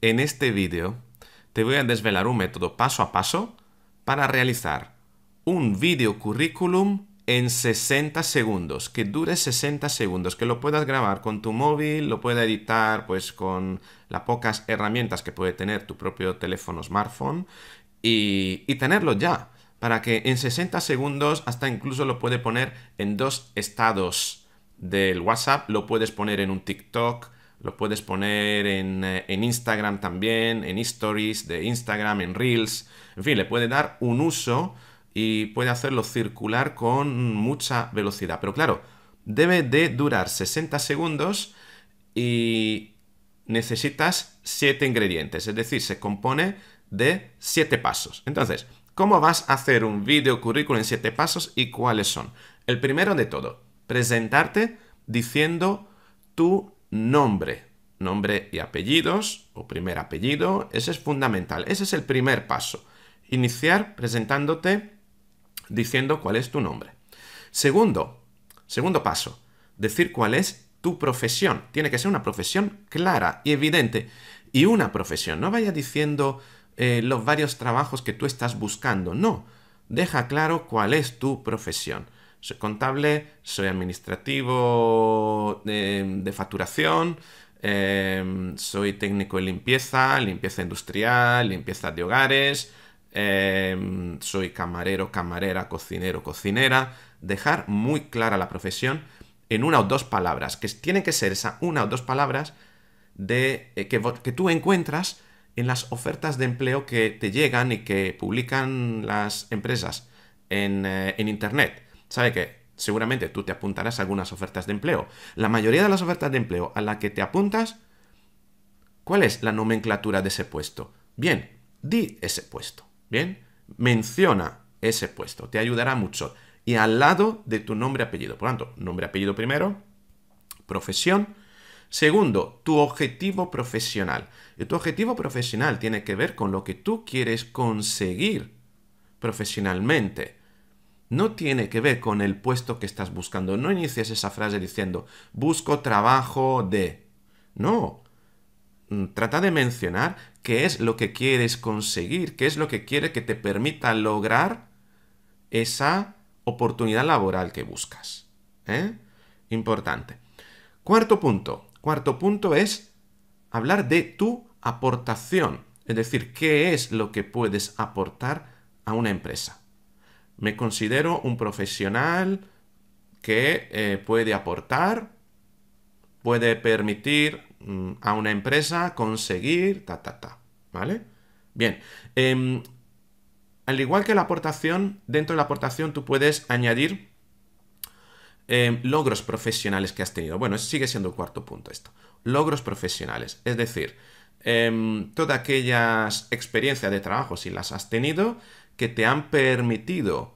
En este vídeo te voy a desvelar un método paso a paso para realizar un video currículum en 60 segundos, que dure 60 segundos, que lo puedas grabar con tu móvil, lo puedas editar pues con las pocas herramientas que puede tener tu propio teléfono smartphone y, y tenerlo ya, para que en 60 segundos hasta incluso lo puede poner en dos estados del WhatsApp, lo puedes poner en un TikTok, lo puedes poner en, eh, en, Instagram también, en stories de Instagram, en Reels, en fin, le puede dar un uso y puede hacerlo circular con mucha velocidad. Pero claro, debe de durar 60 segundos y necesitas 7 ingredientes, es decir, se compone de 7 pasos. Entonces, ¿cómo vas a hacer un video currículum en 7 pasos y cuáles son? El primero de todo, presentarte diciendo tu nombre. Nombre y apellidos, o primer apellido, ese es fundamental. Ese es el primer paso. Iniciar presentándote diciendo cuál es tu nombre. Segundo, segundo paso, decir cuál es tu profesión. Tiene que ser una profesión clara y evidente. Y una profesión. No vaya diciendo eh, los varios trabajos que tú estás buscando. No. Deja claro cuál es tu profesión soy contable, soy administrativo de, facturación, em, soy técnico de limpieza, limpieza industrial, limpieza de hogares, em, soy camarero, camarera, cocinero, cocinera. Dejar muy clara la profesión en una o dos palabras, que tienen que ser esa una o dos palabras de, eh, que, que tú encuentras en las ofertas de empleo que te llegan y que publican las empresas en, eh, en Internet. ¿Sabe qué? Seguramente tú te apuntarás a algunas ofertas de empleo. La mayoría de las ofertas de empleo a la que te apuntas, ¿cuál es la nomenclatura de ese puesto? Bien, di ese puesto. Bien, menciona ese puesto. Te ayudará mucho. Y al lado de tu nombre apellido. Por lo tanto, nombre apellido primero, profesión. Segundo, tu objetivo profesional. Y tu objetivo profesional tiene que ver con lo que tú quieres conseguir profesionalmente no tiene que ver con el puesto que estás buscando. No inicies esa frase diciendo busco trabajo de. No. Mm, trata de mencionar qué es lo que quieres conseguir, qué es lo que quiere que te permita lograr esa oportunidad laboral que buscas. ¿eh? Importante. Cuarto punto. Cuarto punto es hablar de tu aportación. Es decir, qué es lo que puedes aportar a una empresa. Me considero un profesional que eh, puede aportar, puede permitir mm, a una empresa conseguir, ta, ta, ta. ¿Vale? Bien. Em, al igual que la aportación, dentro de la aportación tú puedes añadir em, logros profesionales que has tenido. Bueno, sigue siendo el cuarto punto esto. Logros profesionales. Es decir, eh, todas aquellas experiencias de trabajo, si las has tenido, que te han permitido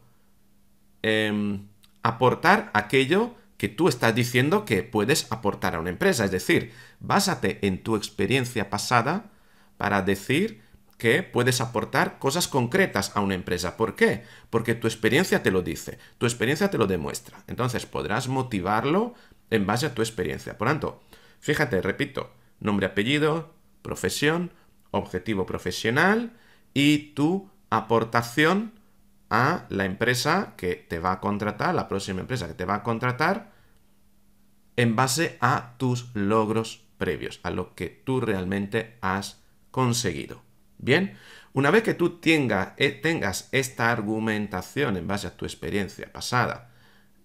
em, aportar aquello que tú estás diciendo que puedes aportar a una empresa. Es decir, básate en tu experiencia pasada para decir que puedes aportar cosas concretas a una empresa. ¿Por qué? Porque tu experiencia te lo dice, tu experiencia te lo demuestra. Entonces podrás motivarlo en base a tu experiencia. Por tanto, fíjate, repito, nombre, apellido, profesión, objetivo profesional y tu aportación a la empresa que te va a contratar, la próxima empresa que te va a contratar, en base a tus logros previos, a lo que tú realmente has conseguido. Bien, una vez que tú eh, tengas esta argumentación en base a tu experiencia pasada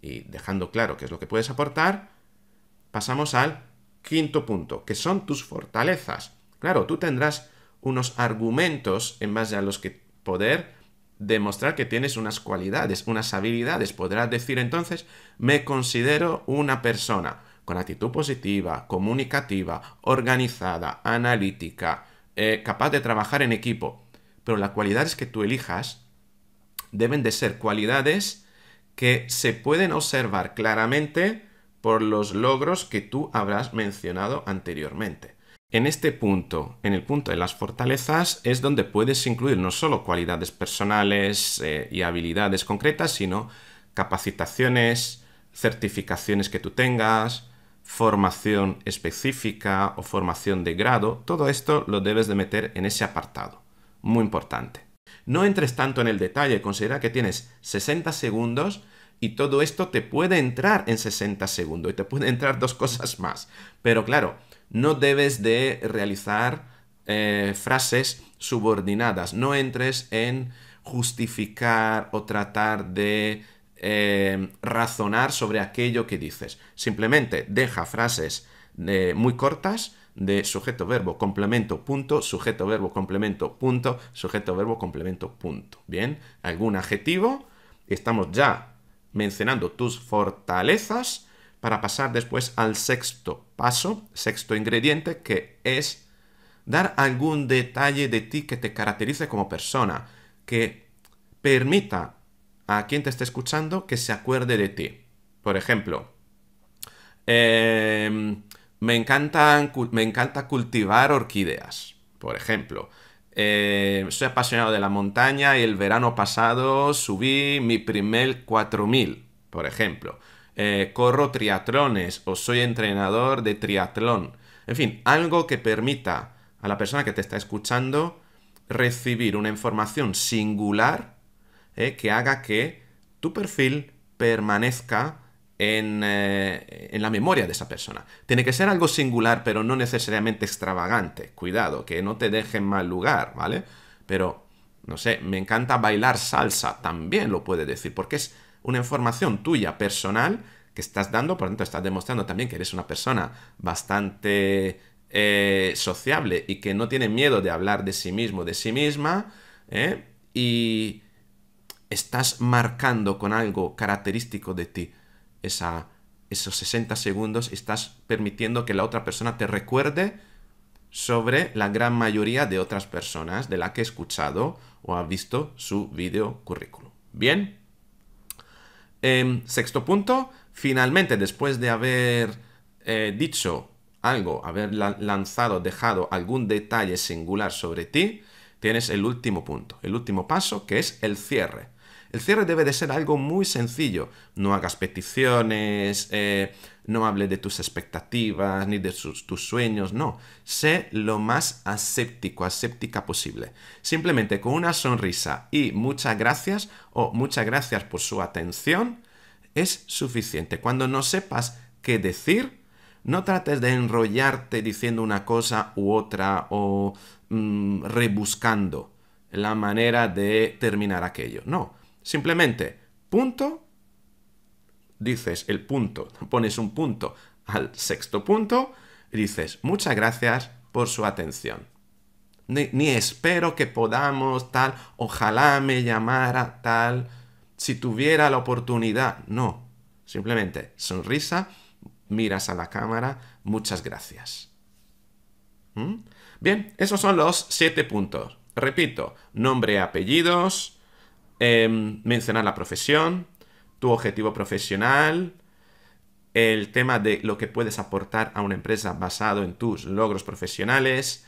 y dejando claro qué es lo que puedes aportar, pasamos al quinto punto, que son tus fortalezas. Claro, tú tendrás unos argumentos en base a los que poder demostrar que tienes unas cualidades, unas habilidades. Podrás decir entonces, me considero una persona con actitud positiva, comunicativa, organizada, analítica, eh, capaz de trabajar en equipo. Pero las cualidades que tú elijas deben de ser cualidades que se pueden observar claramente por los logros que tú habrás mencionado anteriormente. En este punto, en el punto de las fortalezas, es donde puedes incluir no solo cualidades personales eh, y habilidades concretas, sino capacitaciones, certificaciones que tú tengas, formación específica o formación de grado, todo esto lo debes de meter en ese apartado. Muy importante. No entres tanto en el detalle, considera que tienes 60 segundos y todo esto te puede entrar en 60 segundos y te puede entrar dos cosas más. Pero claro, no debes de realizar eh, frases subordinadas, no entres en justificar o tratar de eh, razonar sobre aquello que dices. Simplemente deja frases eh, muy cortas de sujeto, verbo, complemento, punto, sujeto, verbo, complemento, punto, sujeto, verbo, complemento, punto. Bien, algún adjetivo. Estamos ya mencionando tus fortalezas para pasar después al sexto paso, sexto ingrediente, que es dar algún detalle de ti que te caracterice como persona, que permita a quien te esté escuchando que se acuerde de ti. Por ejemplo, em, me, me encanta cultivar orquídeas. Por ejemplo, eh, soy apasionado de la montaña y el verano pasado subí mi primer 4000, por ejemplo. Eh, corro triatlones o soy entrenador de triatlón. En fin, algo que permita a la persona que te está escuchando recibir una información singular eh, que haga que tu perfil permanezca eh, en, la memoria de esa persona. Tiene que ser algo singular, pero no necesariamente extravagante. Cuidado, que no te deje en mal lugar, ¿vale? Pero, no sé, me encanta bailar salsa, también lo puede decir, porque es una información tuya personal que estás dando, por lo tanto estás demostrando también que eres una persona bastante eh, sociable y que no tiene miedo de hablar de sí mismo, de sí misma, y estás marcando con algo característico de ti esa, esos 60 segundos, estás permitiendo que la otra persona te recuerde sobre la gran mayoría de otras personas de la que he escuchado o ha visto su video currículum. Bien. Em, sexto punto, finalmente, después de haber eh, dicho algo, haber lanzado, dejado algún detalle singular sobre ti, tienes el último punto, el último paso, que es el cierre. El cierre debe de ser algo muy sencillo. No hagas peticiones, eh, no hable de tus expectativas ni de tus sueños, no. Sé lo más aséptico, aséptica posible. Simplemente con una sonrisa y muchas gracias o muchas gracias por su atención es suficiente. Cuando no sepas qué decir, no trates de enrollarte diciendo una cosa u otra o mm, rebuscando la manera de terminar aquello. No, Simplemente, punto, dices el punto, pones un punto al sexto punto y dices, muchas gracias por su atención. Ni, espero que podamos tal, ojalá me llamara tal, si tuviera la oportunidad. No, simplemente sonrisa, miras a la cámara, muchas gracias. ¿Mm? Bien, esos son los siete puntos. Repito, nombre, apellidos, Em, mencionar la profesión, tu objetivo profesional, el tema de lo que puedes aportar a una empresa basado en tus logros profesionales.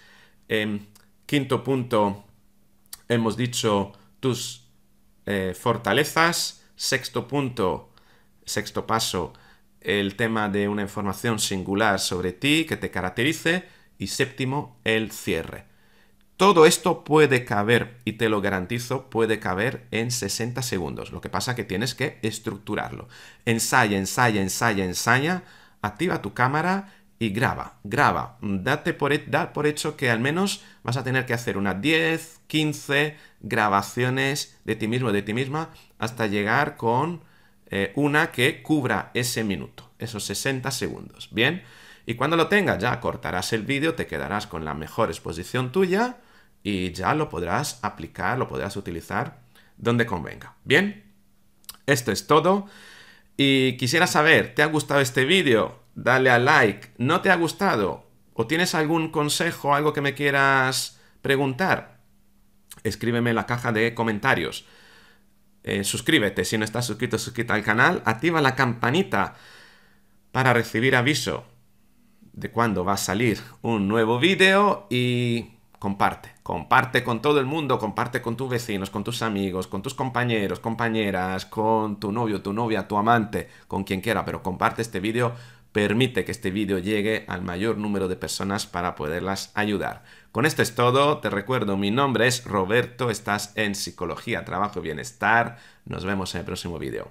Em, quinto punto, hemos dicho tus eh, fortalezas. Sexto punto, sexto paso, el tema de una información singular sobre ti que te caracterice. Y séptimo, el cierre. Todo esto puede caber, y te lo garantizo, puede caber en 60 segundos. Lo que pasa es que tienes que estructurarlo. Ensaya, ensaya, ensaya, ensaya, activa tu cámara y graba, graba. Date por, por hecho que al menos vas a tener que hacer unas 10, 15 grabaciones de ti mismo, de ti misma, hasta llegar con eh, una que cubra ese minuto, esos 60 segundos. Bien, y cuando lo tengas ya cortarás el vídeo, te quedarás con la mejor exposición tuya y ya lo podrás aplicar, lo podrás utilizar donde convenga. Bien, esto es todo. Y quisiera saber, ¿te ha gustado este vídeo? Dale a like. ¿No te ha gustado? ¿O tienes algún consejo, algo que me quieras preguntar? Escríbeme en la caja de comentarios. Eh, suscríbete si no estás suscrito, suscrita al canal. Activa la campanita para recibir aviso de cuando va a salir un nuevo vídeo y comparte, comparte con todo el mundo, comparte con tus vecinos, con tus amigos, con tus compañeros, compañeras, con tu novio, tu novia, tu amante, con quien quiera, pero comparte este vídeo permite que este vídeo llegue al mayor número de personas para poderlas ayudar. Con esto es todo, te recuerdo, mi nombre es Roberto, estás en Psicología, Trabajo y Bienestar. Nos vemos en el próximo vídeo.